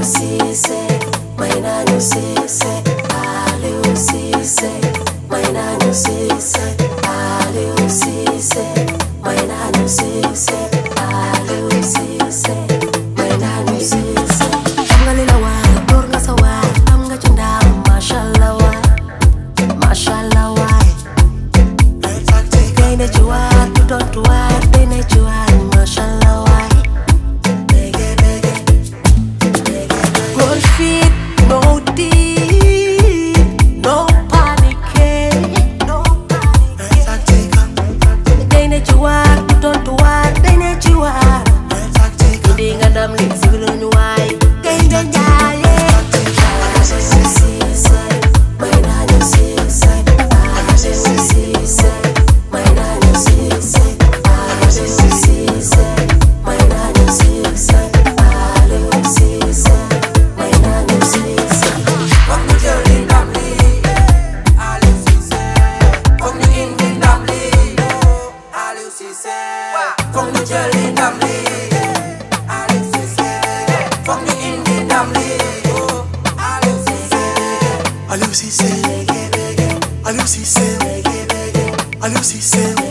usise maina nyusise ale usise maina nyusise ale usise maina nyusise ale usise maina nyusise angalela wa dorga sawa amga chunda mashallah. Wa mashallah wa Gaine chua tutontua tâm lĩnh dư lơ nhoai cây đơn dài From the jelly i lose Aliou Cissé, Aliou Cissé.